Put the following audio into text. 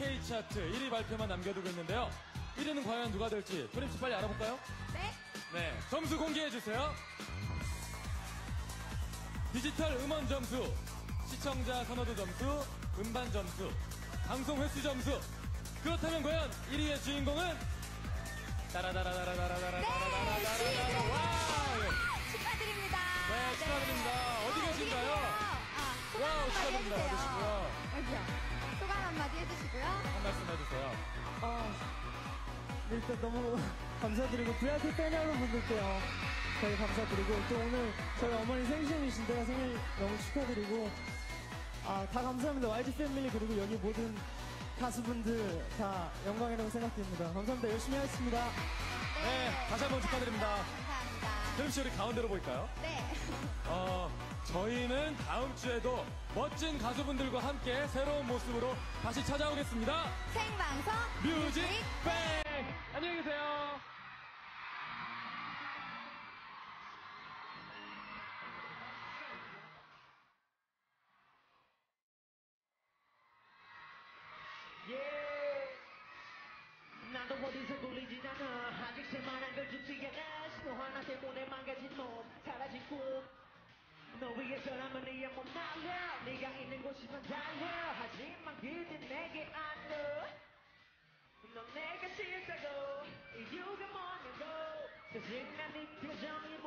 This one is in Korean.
K 차트 1위 발표만 남겨두고 있는데요. 1위는 과연 누가 될지 프림씨 빨리 알아볼까요? 네. 네, 점수 공개해 주세요. 디지털 음원 점수, 시청자 선호도 점수, 음반 점수, 방송 횟수 점수. 그렇다면 과연 1위의 주인공은 따라다라다라다라다라다라다라다라 네, wow! 축하드립니다. 네, 축하드립니다. 어디 아, 계신가요? wow, 축하드립니다. 받으시고요. 일단 너무 감사드리고 VIP 팬 여러분들께요. 저희 감사드리고 또 오늘 저희 어머니 생신이신데 생일 너무 축하드리고 아, 다 감사합니다. YG 패밀리 그리고 여기 모든 가수분들 다 영광이라고 생각됩니다. 감사합니다. 열심히 하겠습니다. 네, 다시 한번 축하드립니다. 감사합니다. 프림씨 우리 가운데로 보일까요? 네. 어, 저희는 다음 주에도 멋진 가수분들과 함께 새로운 모습으로 다시 찾아오겠습니다. 생방송 뮤직 뱅! 안녕히 계세요. 예. 나도 어디서 돌리진 않아. 아직 쓸만한 걸 죽지 않아 신호 하나 때문에 망가진 몸. 사라진 꿈너 위해 서라면 네몸 날려 네가 있는 곳이면 달려 하지만 그 Zwięgna mi poziomie